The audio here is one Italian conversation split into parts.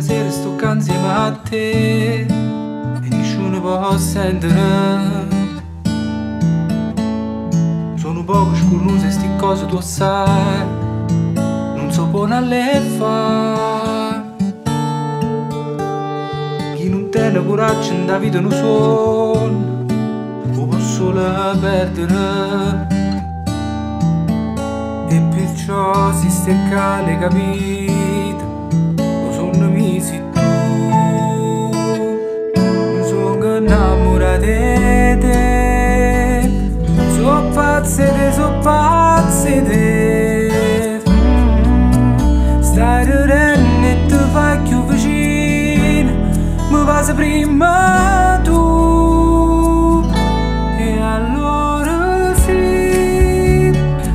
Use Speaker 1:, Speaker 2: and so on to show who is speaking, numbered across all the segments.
Speaker 1: sera sto insieme a te e nessuno può sentire. Sono poco scurnoso e sti cose tu sai, non so buona le fa. Chi non tiene coraggio in vita non suona, o può solo perdere. E perciò si stecca le capite, passa prima tu. E allora sì,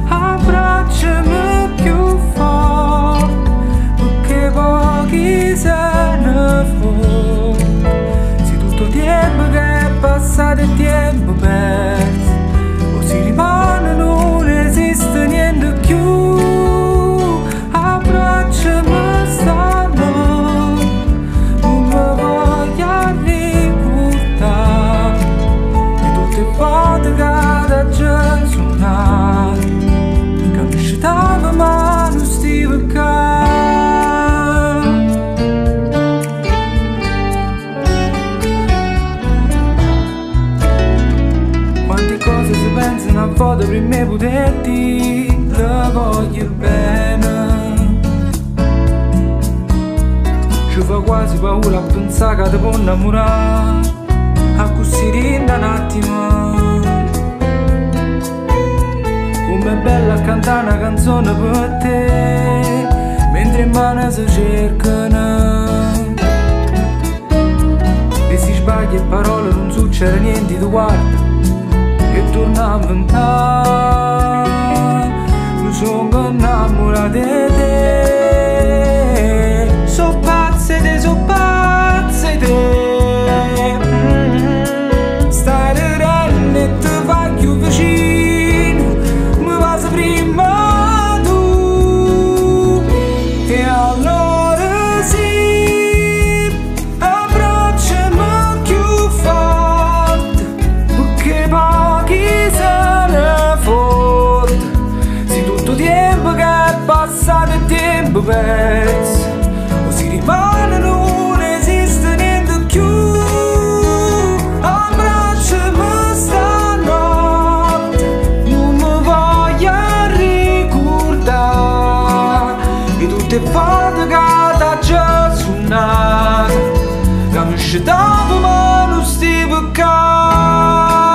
Speaker 1: abbracciami più forte, perché pochi se ne fuoco. Se tutto tempo che è passato è tempo perso, volte per me potetti Te voglio bene. Ci fa quasi paura a pensare che ti può innamorare A così rinda un attimo. Com'è bella cantare una canzone per te Mentre in mano si cercano. E si sbaglia parole non succede niente, tu guarda e torna a inventare. Mi sono innamorato di te, tempo perso, o si rimane non esiste niente più. Abbracciami stanotte, non mi voglio ricordare E tutte le volte che da già suonato Che mi scitava ma non stiva qua